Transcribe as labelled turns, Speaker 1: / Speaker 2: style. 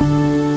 Speaker 1: you